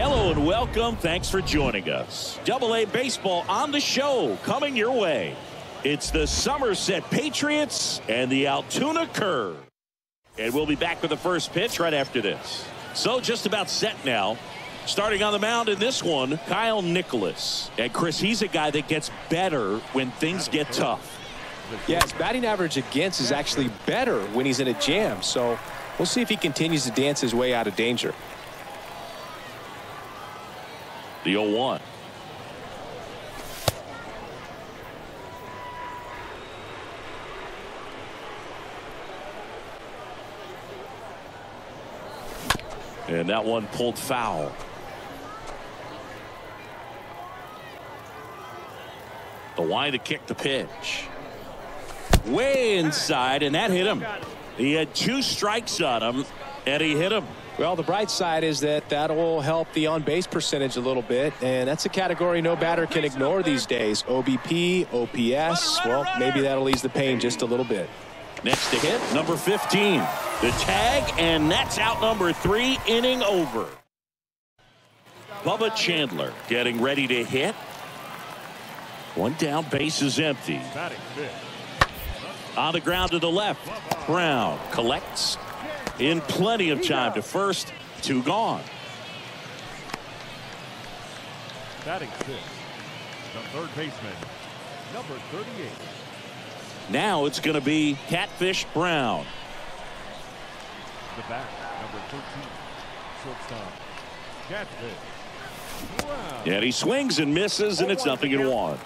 Hello and welcome. Thanks for joining us. Double A Baseball on the show coming your way. It's the Somerset Patriots and the Altoona Curve. And we'll be back with the first pitch right after this. So just about set now. Starting on the mound in this one, Kyle Nicolas. And Chris, he's a guy that gets better when things get tough. His batting average against is actually better when he's in a jam. So we'll see if he continues to dance his way out of danger. The 0 1. And that one pulled foul. The line to kick the pitch. Way inside, and that hit him. He had two strikes on him, and he hit him. Well, the bright side is that that will help the on-base percentage a little bit, and that's a category no batter can ignore these days. OBP, OPS, well, maybe that'll ease the pain just a little bit. Next to hit, number 15. The tag, and that's out number three, inning over. Bubba Chandler getting ready to hit. One down, base is empty. On the ground to the left. Brown collects in plenty of time to first. Two gone. Batting fifth, the third baseman, number 38. Now it's going to be Catfish Brown. The bat, number 13, shortstop, Catfish. Brown. And he swings and misses, and it's nothing in one.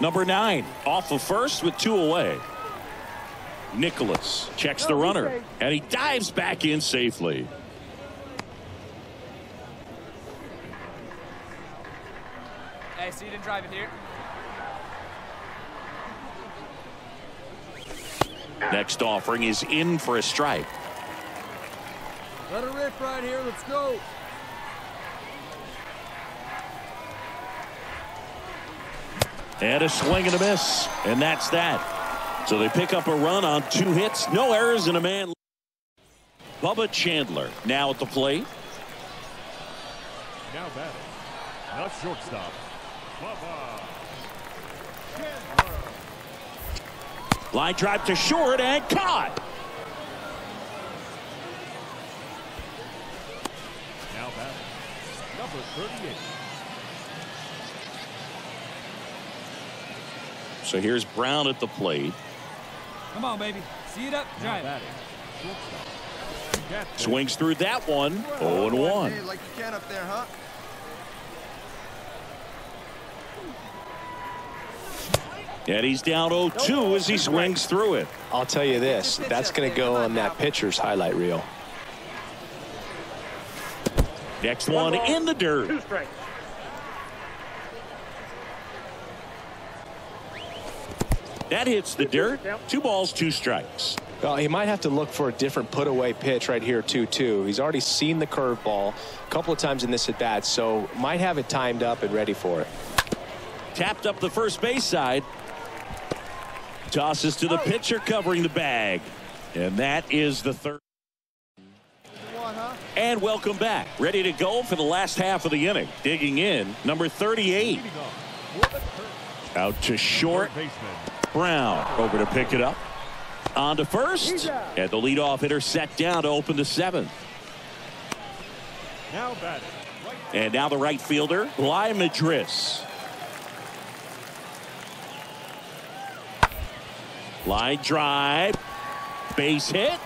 Number nine off of first with two away. Nicolas checks the runner, and he dives back in safely. Hey, so you didn't drive it here? Next offering is in for a strike. Let her rip right here. Let's go. And a swing and a miss, and that's that. So they pick up a run on two hits, no errors, and a man. Bubba Chandler now at the plate. Now batting, the shortstop, Bubba Chandler. Line drive to short and caught. Now batting, number 38. So here's Brown at the plate. Come on, baby. See it up. Drive. batting, shortstop, Swings through that one. 0 and 1. Like you can up there, huh? And he's down 0-2 as he swings through it. I'll tell you this, that's going to go on that pitcher's highlight reel. Next one in the dirt. That hits the dirt. Two balls, two strikes. Well, he might have to look for a different put away pitch right here, 2 2. He's already seen the curveball a couple of times in this at bat, so might have it timed up and ready for it. Tapped up the first base side. Tosses to the pitcher covering the bag. And that is the third. And welcome back. Ready to go for the last half of the inning. Digging in, number 38. Leading off, with the curve, Out to short. Brown over to pick it up. On to first. And the leadoff hitter set down to open the seventh. now batting, And now the right fielder, Bligh Madris. Line drive. Base hit.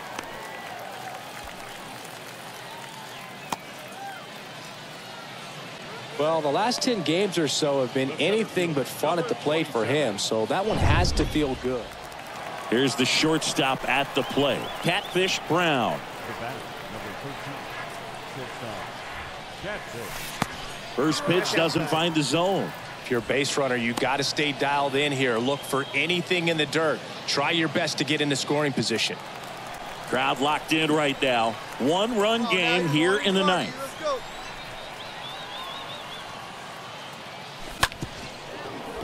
Well, the last 10 games or so have been anything but fun at the plate for him, so that one has to feel good. Here's the shortstop at the plate. Catfish Brown. the batter, number 13, shortstop, Catfish. First pitch doesn't find the zone. If you're a base runner, you got to stay dialed in here. Look for anything in the dirt. Try your best to get into scoring position. Crowd locked in right now. One run game here in the ninth. Let's go.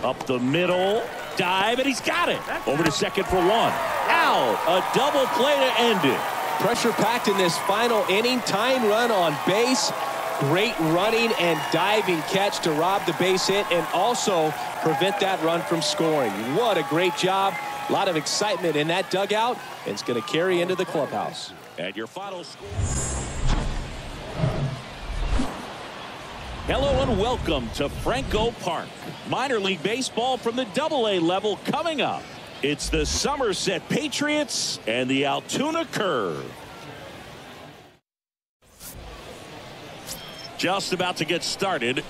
Up the middle. Dive, and he's got it. Over to second for one. Out. A double play to end it. Pressure packed in this final inning. Tying run on base. Great running and diving catch to rob the base hit and also prevent that run from scoring. What a great job. A lot of excitement in that dugout, and it's going to carry into the clubhouse. And your final score. Hello and welcome to Franco Park. Minor League Baseball from the Double A level coming up. It's the Somerset Patriots and the Altoona Curve. Just about to get started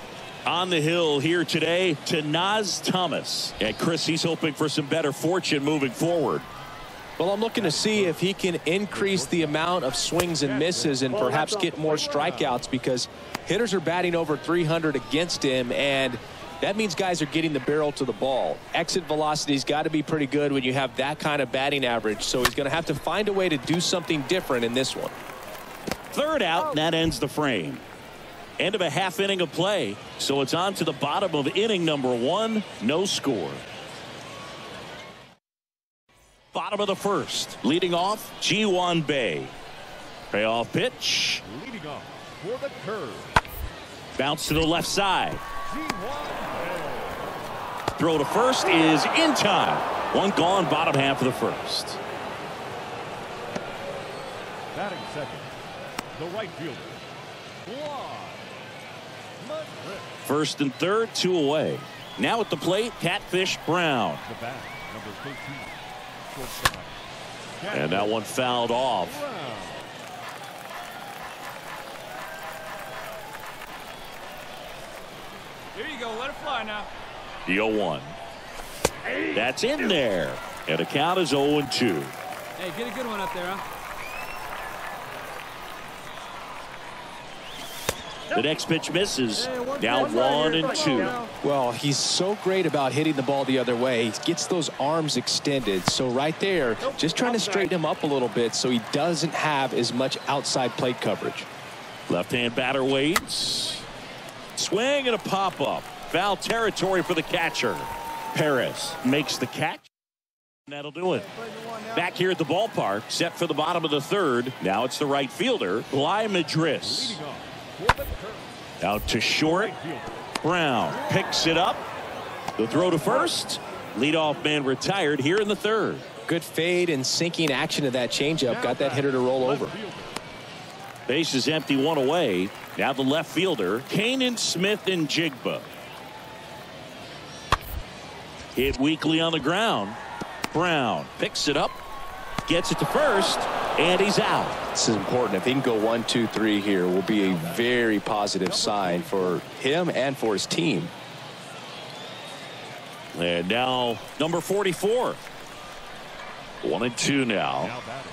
on the hill here today Tahnaj Thomas. And Chris, he's hoping for some better fortune moving forward. Well, I'm looking to see if he can increase the amount of swings and misses and perhaps get more strikeouts because hitters are batting over 300 against him and that means guys are getting the barrel to the ball. Exit velocity's got to be pretty good when you have that kind of batting average. So he's going to have to find a way to do something different in this one. Third out, and that ends the frame. End of a half inning of play. So it's on to the bottom of inning number one. No score. Bottom of the first. Leading off, Ji-hwan Bae. Payoff pitch. Leading off for the curve. Bounce to the left side. Throw to first is in time. One gone, bottom half of the first. Batting second. The right fielder. First and third, two away. Now at the plate, Catfish Brown. The bat, number 13. And that one fouled off. Here you go. Let it fly now. The 0 1. That's in there. And the count is 0 2. Hey, get a good one up there, huh? The next pitch misses. Now one and two. Well, he's so great about hitting the ball the other way. He gets those arms extended. So right there, just trying to straighten him up a little bit so he doesn't have as much outside plate coverage. Left-hand batter waits. Swing and a pop-up. Foul territory for the catcher. Paris makes the catch. That'll do it. Back here at the ballpark, set for the bottom of the third. Now it's the right fielder, Bligh Madris. Out to short. Brown picks it up. The throw to first. Leadoff man retired here in the third. Good fade and sinking action of that changeup. Got that hitter to roll over. Base is empty, one away. Now the left fielder, Canaan Smith-Njigba. Hit weakly on the ground. Brown picks it up, gets it to first, and he's out. This is important. If he can go one, two, three here, will be a very positive sign for him and for his team. And now number 44. One and two now. Now batting.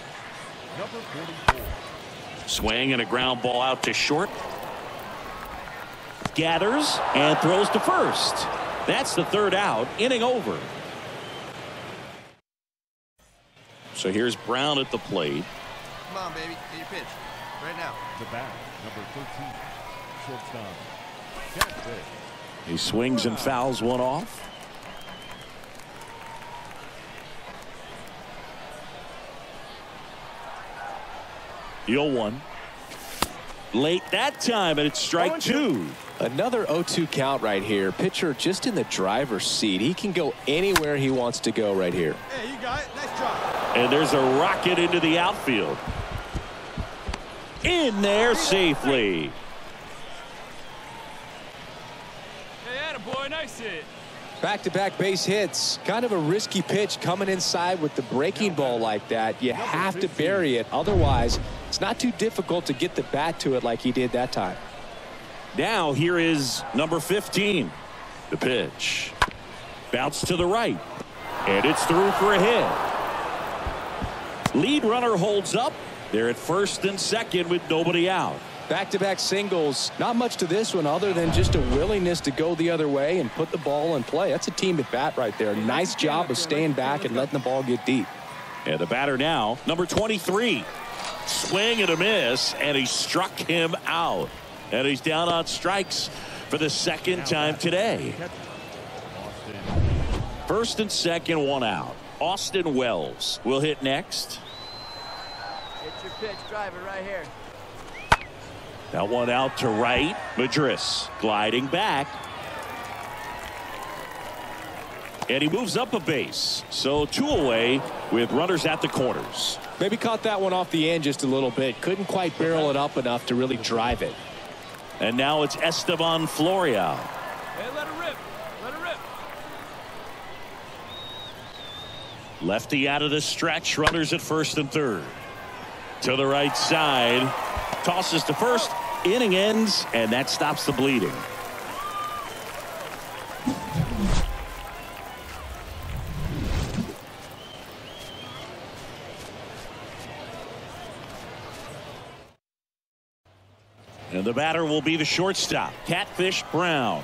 Number 44. Swing and a ground ball out to short. Gathers and throws to first. That's the third out. Inning over. So here's Brown at the plate. Come on, baby. Get your pitch. Right now. The bat, number 13. Shortstop. He swings and fouls one off. The 0-1. Late that time, and it's strike two. Another 0-2 count right here. Pitcher just in the driver's seat. He can go anywhere he wants to go right here. Hey, you got it. Nice job. And there's a rocket into the outfield. In there safely. Hey, boy, nice hit. Back-to-back base hits. Kind of a risky pitch coming inside with the breaking ball like that. You have to bury it. Otherwise, it's not too difficult to get the bat to it like he did that time. Now here is number 15. The pitch. Bounce to the right. And it's through for a hit. Lead runner holds up. They're at first and second with nobody out. Back-to-back singles. Not much to this one other than just a willingness to go the other way and put the ball in play. That's a team at bat right there. Nice job of staying back and letting the ball get deep. And the batter now, number 23. Swing and a miss, and he struck him out. And he's down on strikes for the second time today. First and second, one out. Austin Wells will hit next. Get your pitch. Drive it right here. That one out to right. Madris gliding back. And he moves up a base. So two away with runners at the corners. Maybe caught that one off the end just a little bit. Couldn't quite barrel it up enough to really drive it. And now it's Estevan Florial. Hey, let her rip. Let her rip. Lefty out of the stretch. Runners at first and third. To the right side. Tosses to first. Inning ends, and that stops the bleeding. Batter will be the shortstop, Catfish Brown.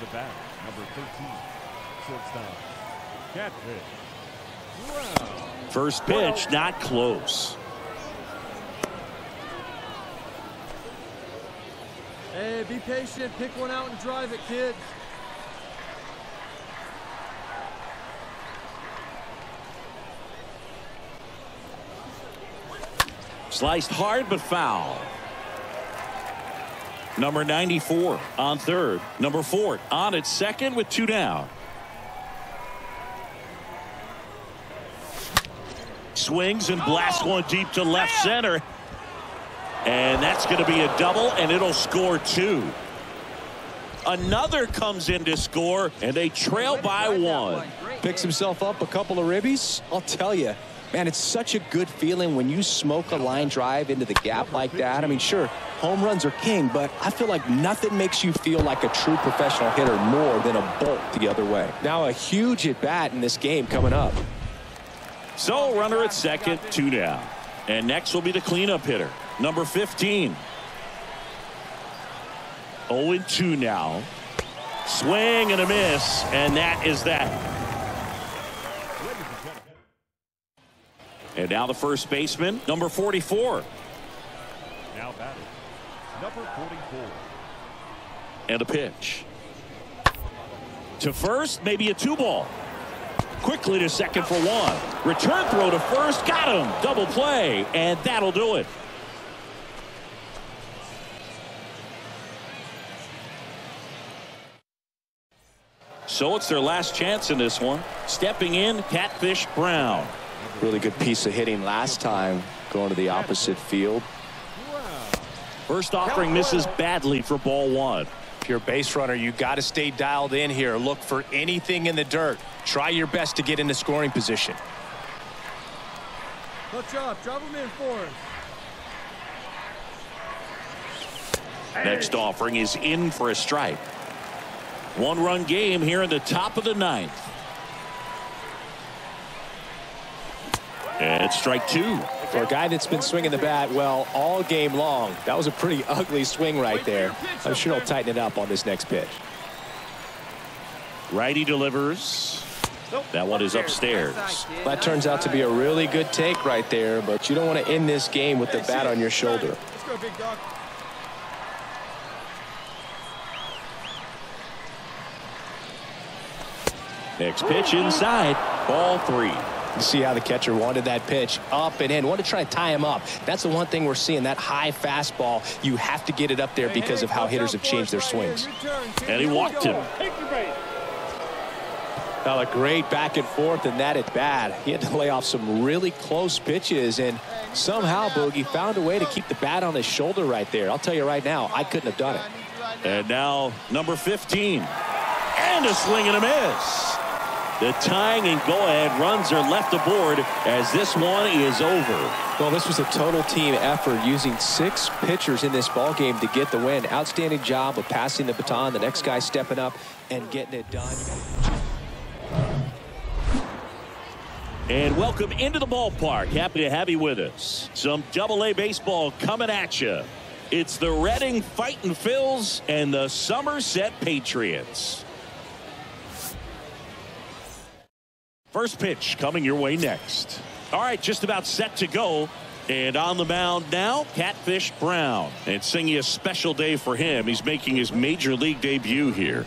The batter, number 13, shortstop, Catfish. Brown. First pitch, not close. Hey, be patient. Pick one out and drive it, kid. Sliced hard but foul. Number 94 on third. Number four on at second with two down. Swings and blasts one deep to left center. And that's going to be a double, and it'll score two. Another comes in to score, and they trail by one. Picks himself up a couple of ribbies. I'll tell you, man, it's such a good feeling when you smoke a line drive into the gap like that. I mean, sure, home runs are king, but I feel like nothing makes you feel like a true professional hitter more than a bolt the other way. Now a huge at bat in this game coming up. So runner at second, two down. And next will be the cleanup hitter, number 15. 0-2 now. Swing and a miss, and that is that. And now the first baseman, number 44. Now batting, number 44. And a pitch. To first, maybe a two ball. Quickly to second for one. Return throw to first. Got him. Double play. And that'll do it. So it's their last chance in this one. Stepping in, Catfish Brown. Really good piece of hitting last time going to the opposite field. First offering misses badly for ball one. If you're a base runner, you got to stay dialed in here. Look for anything in the dirt. Try your best to get into scoring position. Touch up. Drop him in forward. Next offering is in for a strike. One run game here in the top of the ninth. And strike two. For a guy that's been swinging the bat well all game long, that was a pretty ugly swing right there. I'm sure he'll tighten it up on this next pitch. Righty delivers. That one is upstairs. That turns out to be a really good take right there, but you don't want to end this game with the bat on your shoulder. Let's go, big dog. Next pitch inside. Ball three. You see how the catcher wanted that pitch up and in. Wanted to try to tie him up. That's the one thing we're seeing. That high fastball, you have to get it up there because of how hitters have changed their swings. And he walked him. Now a great back and forth and that at bat. He had to lay off some really close pitches and somehow Boogie found a way to keep the bat on his shoulder right there. I'll tell you right now, I couldn't have done it. And now number 15. And a swing and a miss. The tying and go-ahead runs are left aboard as this one is over. Well, this was a total team effort using six pitchers in this ball game to get the win. Outstanding job of passing the baton. The next guy stepping up and getting it done. And welcome into the ballpark. Happy to have you with us. Some double-A baseball coming at you. It's the Reading Fighting Phils and the Somerset Patriots. First pitch coming your way next. All right, just about set to go. And on the mound now, Catfish Brown. And singing a special day for him. He's making his major league debut here.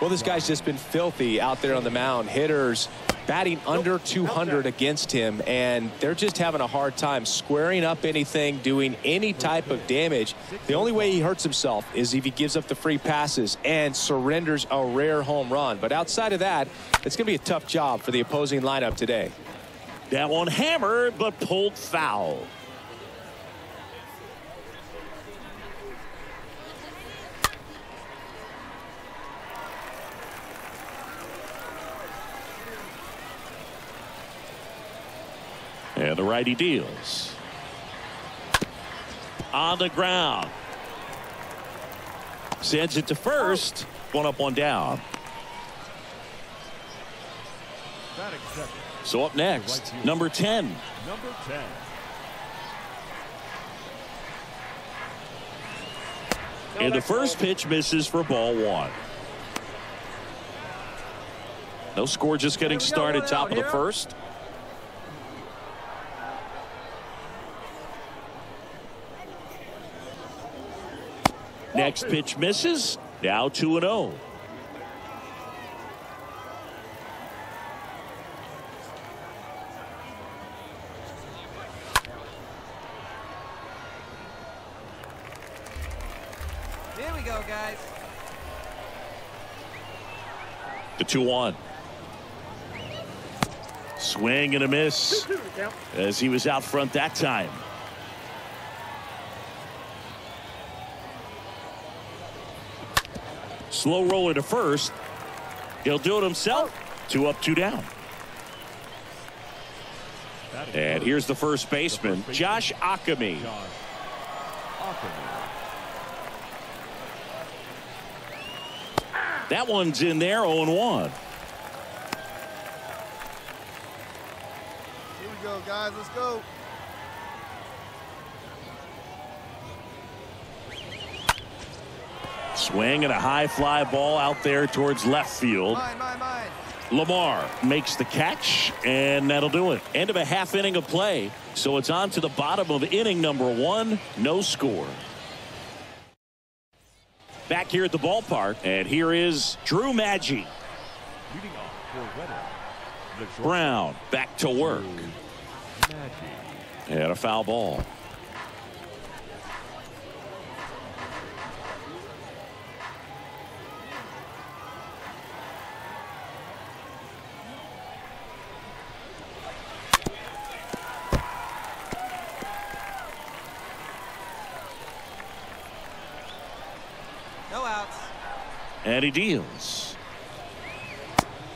Well, this guy's just been filthy out there on the mound. Hitters batting under 200 against him, and they're just having a hard time squaring up anything, doing any type of damage. The only way he hurts himself is if he gives up the free passes and surrenders a rare home run. But outside of that, it's going to be a tough job for the opposing lineup today. That one hammered, but pulled foul. And the righty deals. On the ground. Sends it to first. One up, one down. So up next, number 10. Number 10. And the first pitch misses for ball one. No score just getting Here we go, started top of the first. Next pitch misses. Now 2 and oh. 0. Here we go, guys. The 2 1. Swing and a miss as he was out front that time. Slow roller to first. He'll do it himself. Two up, two down. And here's the first baseman, Josh Ockimey. That one's in there, 0 1. Here we go, guys. Let's go. Swing and a high fly ball out there towards left field. Mine, mine, mine. Lamar makes the catch, and that'll do it. End of a half inning of play. So it's on to the bottom of inning number one. No score. Back here at the ballpark, and here is Drew Maggi. Leading off for Reading. The short Brown back to work. Maggi. And a foul ball. No outs. And he deals.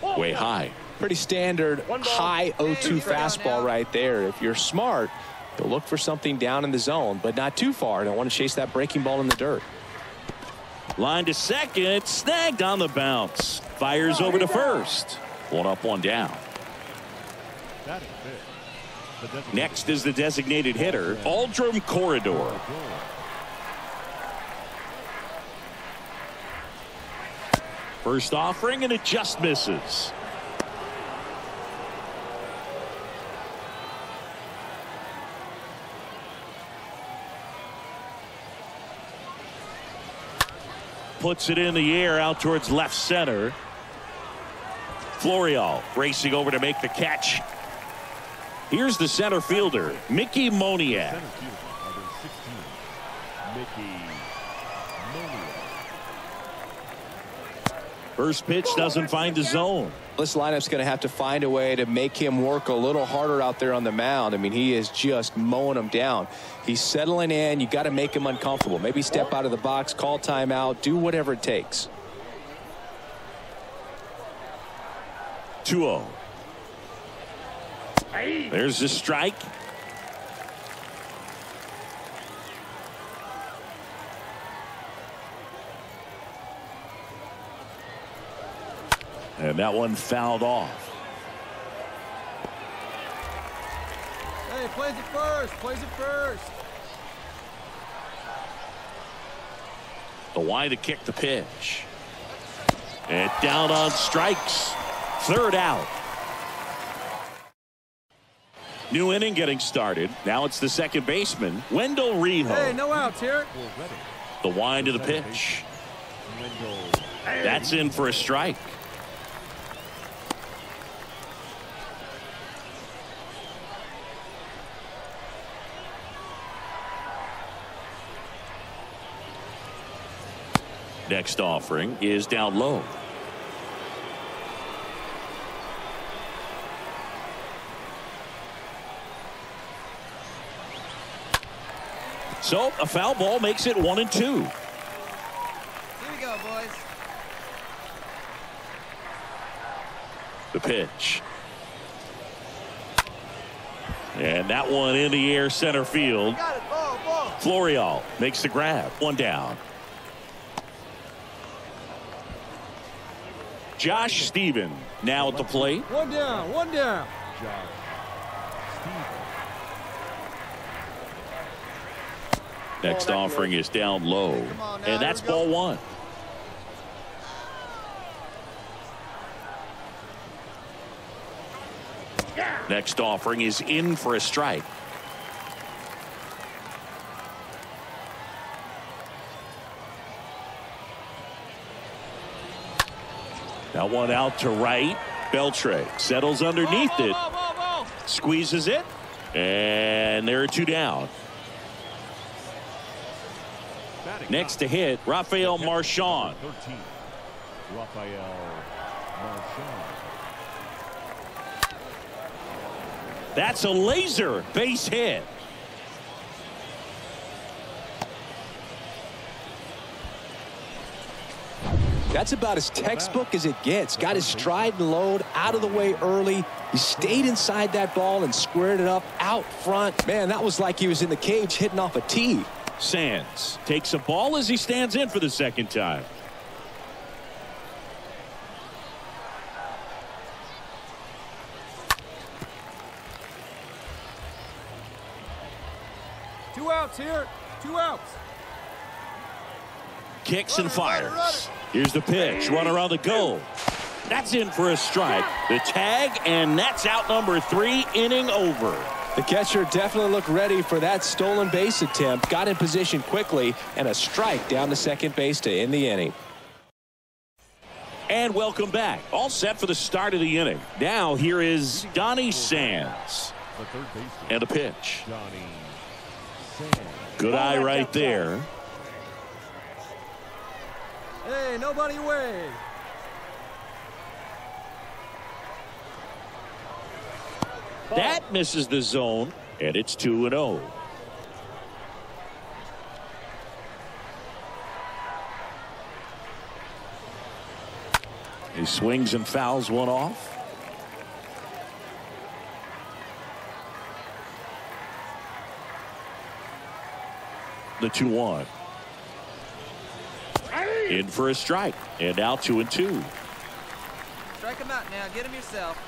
Way high. Pretty standard high 0-2 fastball right there. If you're smart, you'll look for something down in the zone, but not too far. Don't want to chase that breaking ball in the dirt. Line to second. Snagged on the bounce. Fires over to first. One up, one down. That is it. The designated Next is the designated hitter, Aldrem Corredor. First offering, and it just misses. Puts it in the air out towards left center. Florial racing over to make the catch. Here's the center fielder, Mickey Moniak. Center fielder, number 16, Mickey Moniak. First pitch doesn't find the zone. This lineup's going to have to find a way to make him work a little harder out there on the mound. I mean, he is just mowing them down. He's settling in. You got to make him uncomfortable. Maybe step out of the box, call timeout, do whatever it takes. 2-0. There's the strike. And that one fouled off. Hey, plays it first. Plays it first. The wide to kick the pitch. And down on strikes. Third out. New inning getting started. Now it's the second baseman, Wendell Rijo. Hey, no outs here. The wind of the pitch. That's in for a strike. Next offering is down low. So a foul ball makes it one and two. Here we go, boys. The pitch. And that one in the air center field. Got it. Ball, ball. Florial makes the grab. One down. Josh Stephen now at the plate. One down, one down. Josh Next offering is down low. On And that's here we go. ball one. Next offering is in for a strike. That one out to right. Beltre settles underneath it, squeezes it, and there are two down. batting Next to hit, Rafael Marchan. 13. Rafael Marchan. That's a laser base hit. That's about as textbook as it gets. Got his stride and load out of the way early. He stayed inside that ball and squared it up out front. Man, that was like he was in the cage hitting off a tee. Sands takes a ball as he stands in for the second time. Two outs here. Two outs. Kicks and Runner, runner, fires. Here's the pitch. Runner on the go. That's in for a strike. The tag, and that's out number three, inning over. The catcher definitely looked ready for that stolen base attempt. Got in position quickly and a strike down to second base to end the inning. And welcome back. All set for the start of the inning. Now here is Donny Sands. The third baseman. And a pitch. Johnny Good eye right there. Hey, nobody away. That misses the zone, and it's 2 and oh. 0. He swings and fouls one off. The 2 1. In for a strike. And now 2 and 2. Strike him out now. Get him yourself.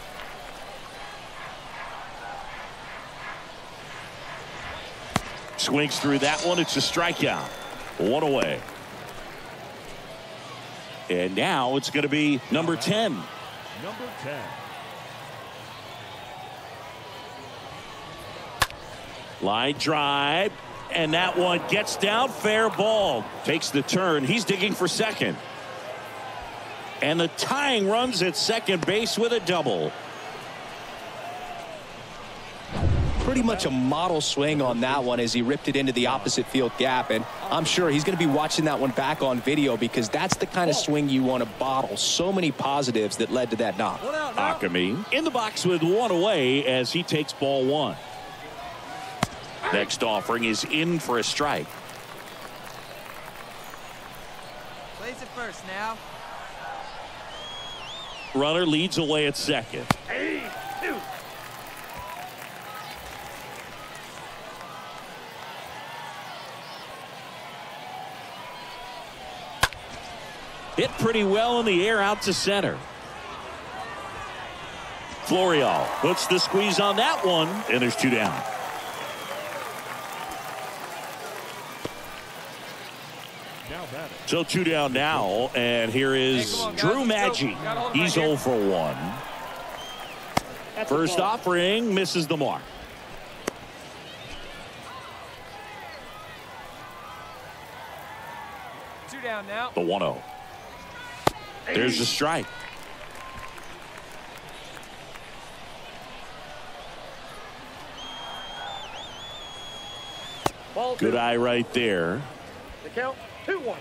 Swings through that one. It's a strikeout. One away. And now it's going to be number 10. Number 10. Line drive. And that one gets down. Fair ball. Takes the turn. He's digging for second. And the tying runs at second base with a double. Pretty much a model swing on that one as he ripped it into the opposite field gap. And I'm sure he's going to be watching that one back on video because that's the kind of swing you want to bottle. So many positives that led to that knock. Ockimey in the box with one away as he takes ball one. Next offering is in for a strike. Place it first now. Runner leads away at second. Hit pretty well in the air out to center. Florial puts the squeeze on that one, and there's two down. Now batting. So two down now, and here is on, Drew. Maggi. He's back here. 0 for 1. First offering misses the mark. Two down now. The 1 0. There's the strike. Good eye right there. The count, 2-1.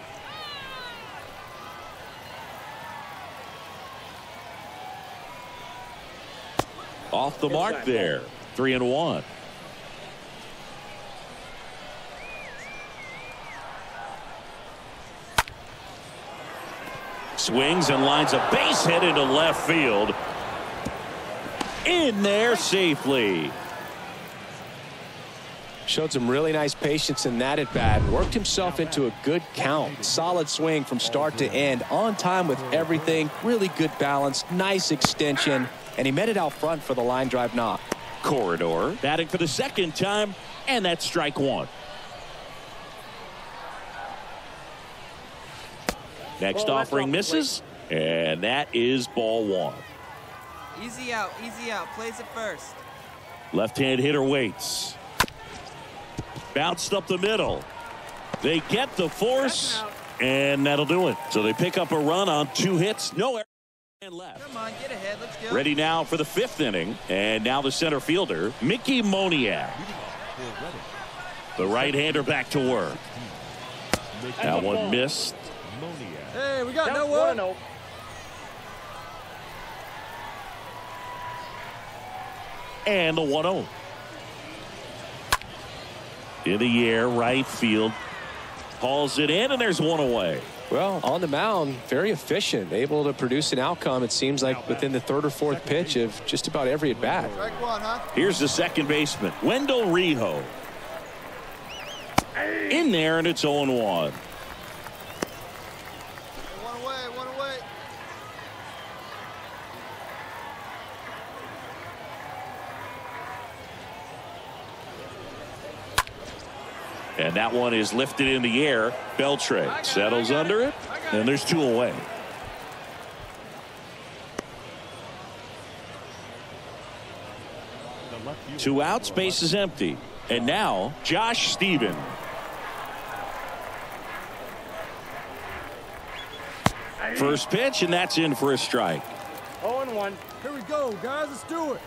Off the mark there. Three and one. Swings and lines a base hit into left field. In there safely. Showed some really nice patience in that at bat. Worked himself into a good count. Solid swing from start to end. On time with everything. Really good balance. Nice extension. And he met it out front for the line drive knock. Corredor batting for the second time. And that's strike one. Next offering misses. And that is ball one. Easy out, easy out. Plays it first. Left-hand hitter waits. Bounced up the middle. They get the force, and that'll do it. So they pick up a run on two hits, no error, and left. Come on, get ahead. Let's go. Ready now for the fifth inning, and now the center fielder, Mickey Moniak. The right-hander back to work. That one missed. Hey, we got no one. And the 1-0. In the air, right field. Hauls it in, and there's one away. Well, on the mound, very efficient, able to produce an outcome, it seems like, within the third or fourth pitch of just about every at bat. Strike one, huh? Here's the second baseman, Wendell Rijo. In there, and it's 0 1. One away, one away. And that one is lifted in the air. Beltre settles under it, and there's two away. Two outs, base is empty. And now, Josh Stephen. First pitch, and that's in for a strike. Oh, All in one. Here we go, guys. Let's do it.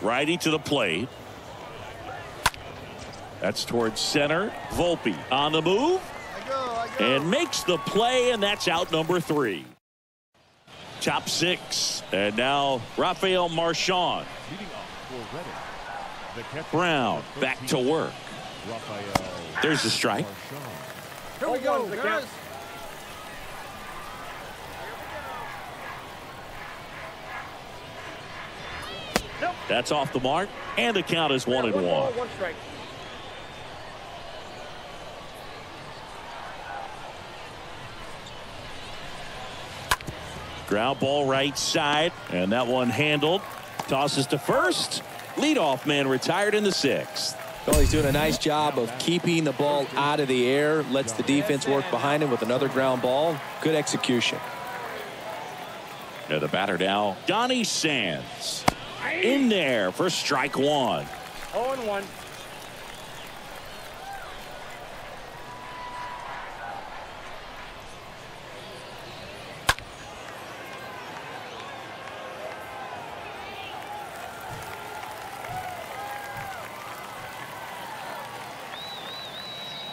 Righty to the plate. That's towards center. Volpe on the move I go, I go. and makes the play, and that's out number three. Top six. And now Rafael Marchan. Leading off for Reading. The catcher, Brown back to work. Rafael There's the strike. Marchan. Here we go, guys. That's off the mark, and the count is one and one. Ground ball right side, and that one handled. Tosses to first. Leadoff man retired in the sixth. Well, he's doing a nice job of keeping the ball out of the air, lets the defense work behind him with another ground ball. Good execution. And the batter now, Donny Sands. In there for strike one. 0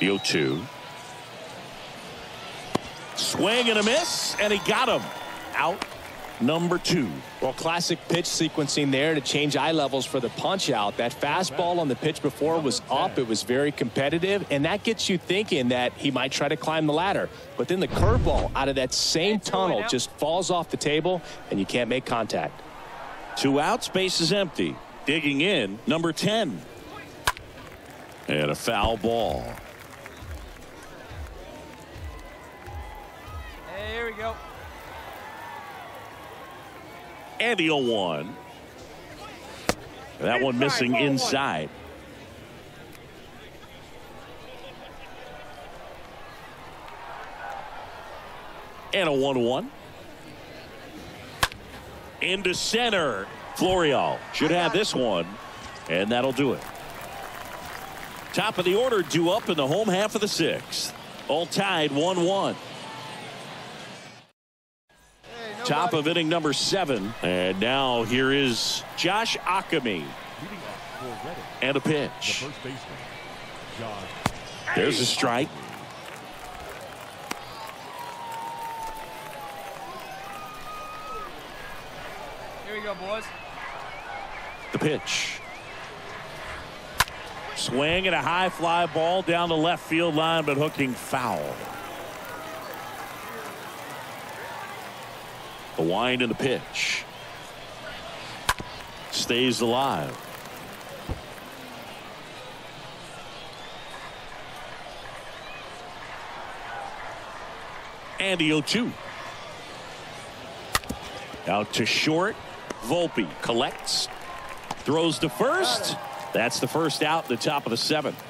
The 0 2. Swing and a miss, and he got him. Out number two. Well, classic pitch sequencing there to change eye levels for the punch out. That fastball on the pitch before was up. It was very competitive, and that gets you thinking that he might try to climb the ladder. But then the curveball out of that same tunnel just falls off the table, and you can't make contact. Two outs, base is empty. Digging in, number 10. And a foul ball. Hey, here we go. And the 0 1. That one missing inside. And a 1 1. Into center. Florial should have this one. And that'll do it. Top of the order due up in the home half of the sixth. All tied 1 1. Top of inning number seven. And now here is Josh Ockimey Leading off for Reading. and a pitch. first baseman, Josh There's a strike. Here we go, boys. The pitch. Swing and a high fly ball down the left field line, but hooking foul. The wind and the pitch. Stays alive. And the 0 2. Out to short. Volpe collects. Throws to first. That's the first out, the top of the seventh.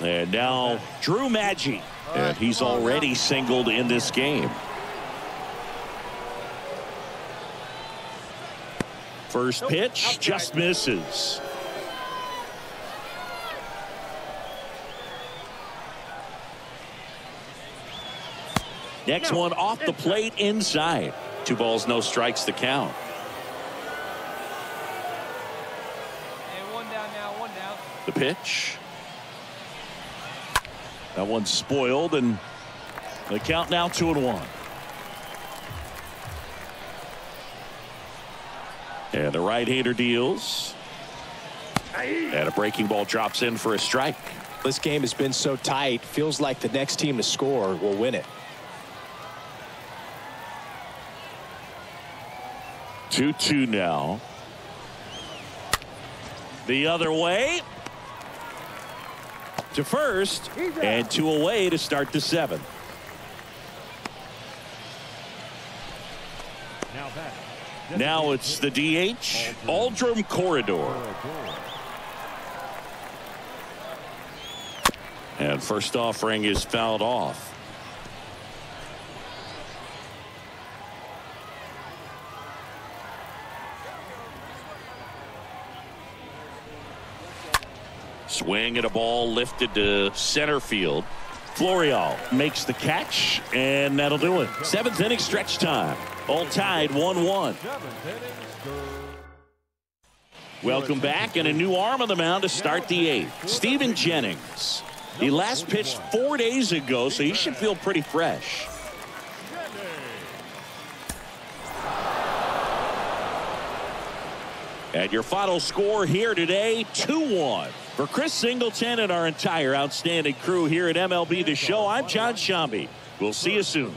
And now Drew Maggi. And he's already singled in this game. First pitch just misses. Next one off the plate inside. Two balls, no strikes to count. Hey, one down now, one down. The pitch. That one's spoiled, and the count now two and one. And the right-hander deals. And a breaking ball drops in for a strike. This game has been so tight. Feels like the next team to score will win it. 2-2 now. The other way. To first. And two away to start the seventh. Now back. Now it's the DH, Aldrem Corredor. And first offering is fouled off. Swing at a ball lifted to center field. Florial makes the catch, and that'll do it. Seventh inning stretch time. All tied 1 1. Seventh inning, score. Welcome back, and a new arm on the mound to start the eighth. Steven Jennings. He last pitched four days ago, so he should feel pretty fresh. And your final score here today 2 1. For Chris Singleton and our entire outstanding crew here at MLB The Show, I'm Jon Sciambi. We'll see you soon.